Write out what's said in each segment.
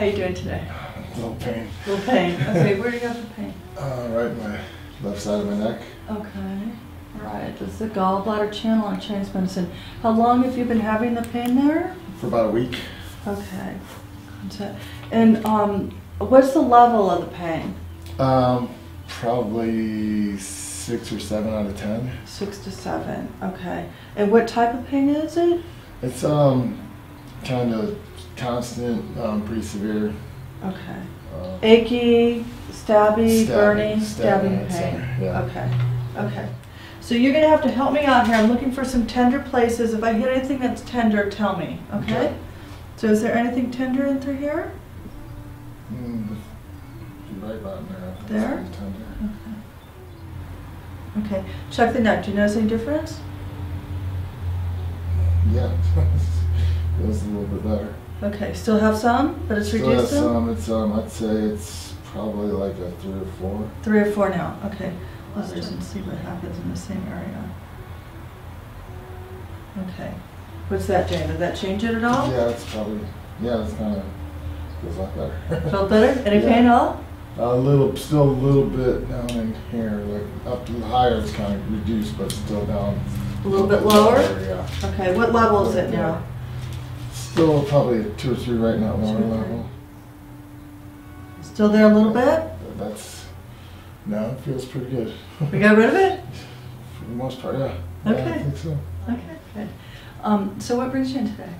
How are you doing today? A little pain. A little pain. Okay, where do you have the pain? Uh, right my left side of my neck. Okay. All right. This is the gallbladder channel on Chinese medicine. How long have you been having the pain there? For about a week. Okay. And um, what's the level of the pain? Um, probably six or seven out of ten. Six to seven. Okay. And what type of pain is it? It's um, kind of constant, um, pretty severe. Okay. Uh, Achy, stabby, burning, stabbing, pain. yeah. Okay. Okay. So you're gonna have to help me out here. I'm looking for some tender places. If I hit anything that's tender, tell me. Okay. Okay. So is there anything tender in through here? mm, right about there. There? tender. Okay. Check the neck. Do you notice any difference? Yeah. It feels a little bit better. Okay. Still have some, but it's Still reduced has some? some. It's um, I'd say it's probably like a three or four. Three or four now. Okay. Let's and see what happens in the same area. Okay. What's that, Jane? Did that change it at all? Yeah, it's probably yeah, it's kind of feels a lot better. Felt better? Any Yeah. pain at all? A little, still a little bit down in here, like up to the higher, it's kind of reduced, but still down. A little bit lower? Yeah. Okay. What level is it now? Still probably a two or three right now, lower Two or three. level. Still there a little bit? That's, no, it feels pretty good. We got rid of it? For the most part, yeah. Yeah, Okay. I think so. Okay, good. Um, so what brings you in today?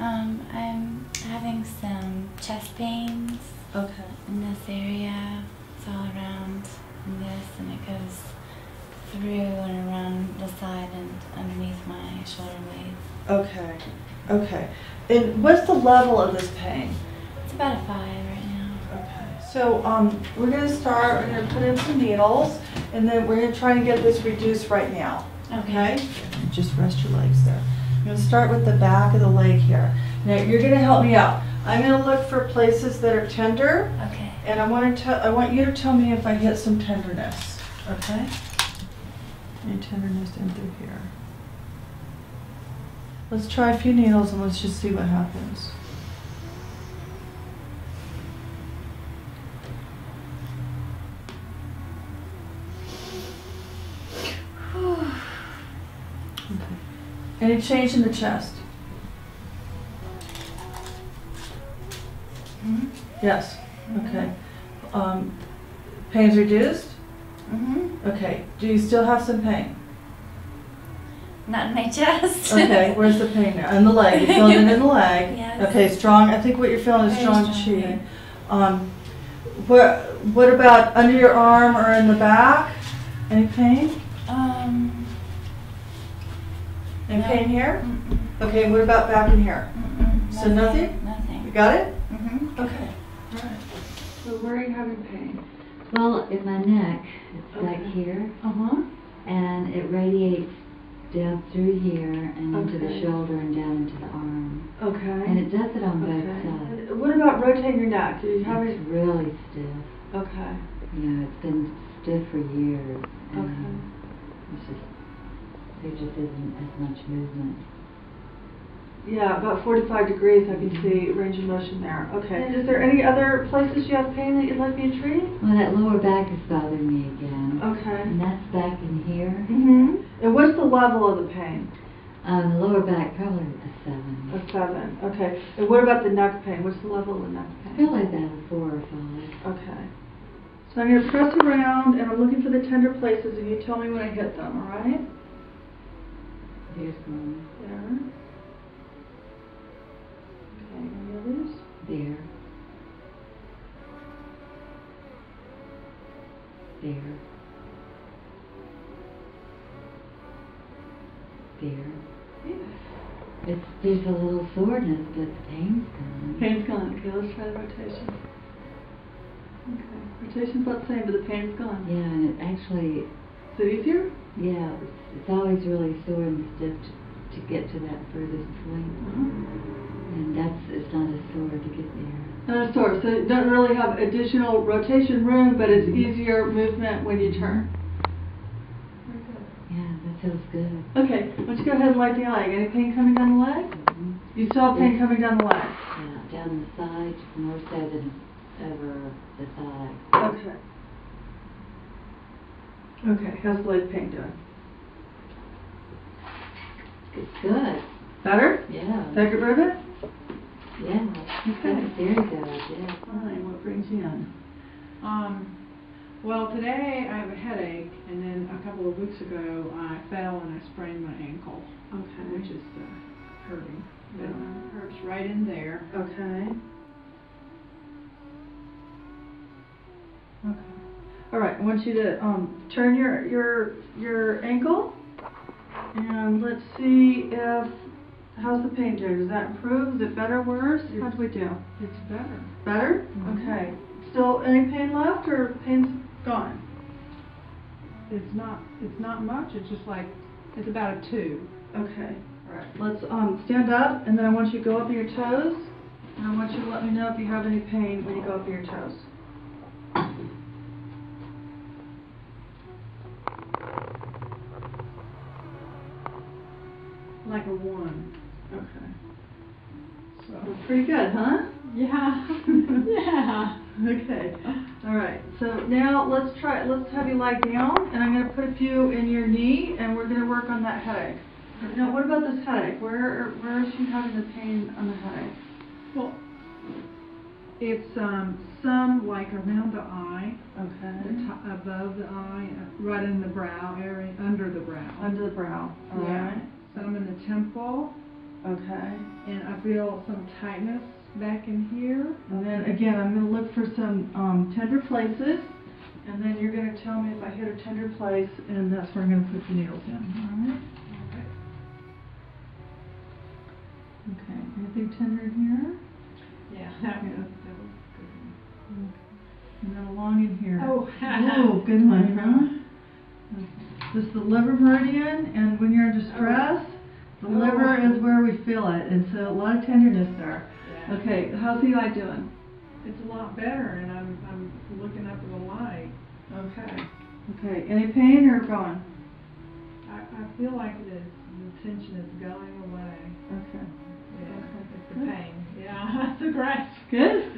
Um, I'm having some chest pains Okay. in this area. It's all around in this, and it goes through and around the side and underneath my shoulder blades. Okay. Okay. And what's the level of this pain? It's about a five right now. Okay. So um, we're going to start, we're going to put in some needles, and then we're going to try and get this reduced right now. Okay? Just rest your legs there. I'm going to start with the back of the leg here. Now you're going to help me out. I'm going to look for places that are tender, Okay. and I want to tell, I want you to tell me if I hit some tenderness. Okay? Any tenderness in through here. Let's try a few needles and let's just see what happens. Any change in the chest? Mhm. Yes. Okay. Um, pain's reduced? Mhm. Okay. Do you still have some pain? Not in my chest. Okay. Where's the pain now? In the leg. You're feeling it in the leg. Yes. Okay. Strong. I think what you're feeling is Very strong strong, chi. yeah. Um, what What about under your arm or in the back? Any pain? Um. Any No. pain here? Mm-mm. Okay. What about back in here? Mm-mm. So nothing? You Nothing. got it? Mm-hmm. Okay. All right. So where are you having pain? Well, in my neck, it's back Okay. here, Uh huh. and it radiates down through here and into the shoulder and down into the arm. Okay. And it does it on both sides. What about rotating your neck? Do you have It's it? really stiff. Okay. You know, it's been stiff for years. And Okay. It's just, there just isn't as much movement. Yeah, about 45 degrees. I can see range of motion there. Okay. And is there any other places you have pain that you'd like me to treat? Well, that lower back is bothering me again. Okay. And that's back in here. Mm-hmm. And what's the level of the pain? Um, the lower back, probably a seven. A seven. Okay. And what about the neck pain? What's the level of the neck pain? Probably about a four or five. Okay. So I'm going to press around and I'm looking for the tender places and you tell me when I hit them, all right? Here's one. There. Okay, any others? There. There. There. It's, there's a little soreness, but the pain's gone. Pain's gone. Okay, let's try the rotation. Okay. Rotation's about the same, but the pain's gone. Yeah, and it actually, Is it easier? yeah, it's, it's always really sore and stiff to, get to that furthest point. And that's, it's not as sore to get there. Not a sore. So it doesn't really have additional rotation room, but it's easier movement when you turn. Yeah, that feels good. Okay, let's go ahead and light the leg. Any pain coming down the leg? Mhm. You still have pain coming down the leg? Yeah, down the side more so than over the side. Okay. Okay, how's the leg pain doing? It's good. Better? Yeah. Did I get rid of it? Yeah. Okay. That's very good. Yeah. Fine, what brings you in? Um, well, today I have a headache, and then a couple of weeks ago I fell and I sprained my ankle, Okay. which is uh, hurting. It Yeah. hurts right in there. Okay. Okay. All right, I want you to, um, turn your, your, your ankle. And let's see if, how's the pain doing? Does that improve? Is it better, worse? How do we do? It's better. Better? Mhm. Okay. Still any pain left or pain's gone? It's not. It's not much. It's just like it's about a two. Okay. All right. Let's, um, stand up and then I want you to go up on your toes. And I want you to let me know if you have any pain when you go up on your toes. Like a one. Okay. So. Pretty good, huh? Yeah. yeah. Okay. All right. So now let's try. Let's have you lie down, and I'm going to put a few in your knee, and we're going to work on that headache. Now, what about this headache? Where where is she having the pain on the headache? Well, it's um some like around the eye, the Okay. top, above the eye, uh, right in the brow area, under the brow. Under the brow. All Yeah. right. Some in the temple, Okay. and I feel some tightness back in here. And then again, I'm going to look for some um, tender places, and then you're going to tell me if I hit a tender place, and that's where I'm going to put the needles in. All right. Okay. Anything tender in here? Yeah, that Yeah. was, that was good. Okay. And then along in here. Oh. Oh, good one, huh? Okay. This is the liver meridian, and when you're under stress, the oh. liver Oh. is where we feel it, and so a lot of tenderness there. Yeah. Okay, how's the eye doing? It's a lot better, and I'm, I'm looking up at the light. Okay. Okay, any pain or gone? I, I feel like the, the tension is going away. Okay. Yeah, Okay. it's the pain. Yeah, it's the grass. Good?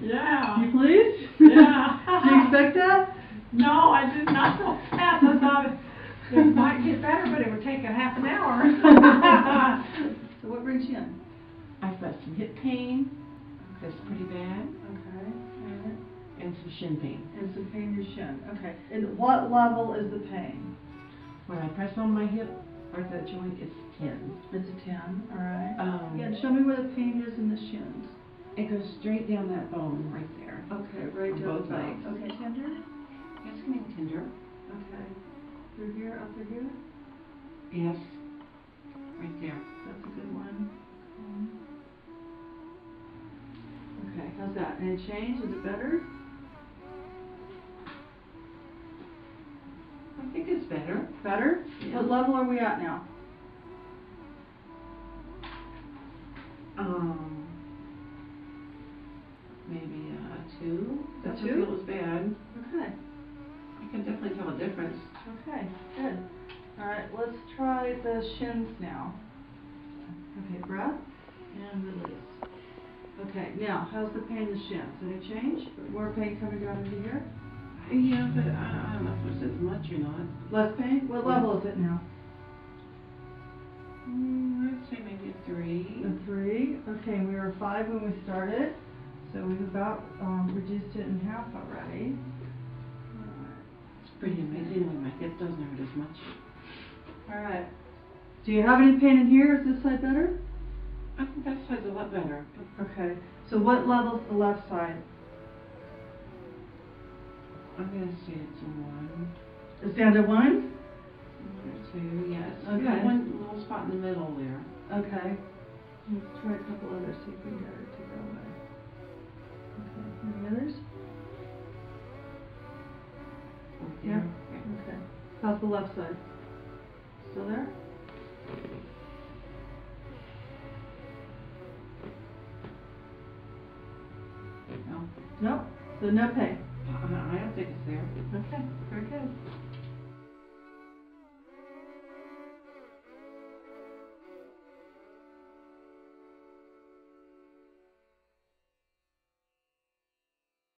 Yeah. You pleased? Yeah. Did you expect that? No, I did not. I thought it, it might get better, but it would take a half an hour. So what brings you in? I've got some hip pain, that's pretty bad, Okay, alright. and some shin pain. And some pain in your shin, okay. And what level is the pain? When I press on my hip or that joint, it's ten. It's a ten, alright. Um, Yeah, show me where the pain is in the shins. it goes straight down that bone right there. Okay, right On down both the back. legs. Okay, tender? It's getting tender. Okay. Through here, up through here? Yes, right there. That's a good one. Okay, how's that? Any change? Is it better? I think it's better. Better? Yeah. What level are we at now? Um, maybe a two. A Doesn't two? feel as bad. I can definitely tell a difference. Okay, good. All right, let's try the shins now. Okay, breath and release. Okay, now, how's the pain in the shins? Any change? More pain coming down into here? Yeah, but I, I don't know if it's as much or not. Less pain? What level is it now? Mm, I'd say maybe a three. A three. Okay, we were five when we started, so we've about um, reduced it in half already. It's pretty amazing when my hip doesn't hurt as much. All right. Do you have any pain in here? Is this side better? I think that side's a lot better. Okay. So what level's the left side? I'm gonna say it's a one. Is down to one? One or two, yes. Okay. One little spot in the middle there. Okay. Let's try a couple others, see if we can get it to go away. Okay, any others? Yeah. Okay. How's the left side? Still there? No, Nope. So no pain. I, uh, I don't think it's there. Okay, very good.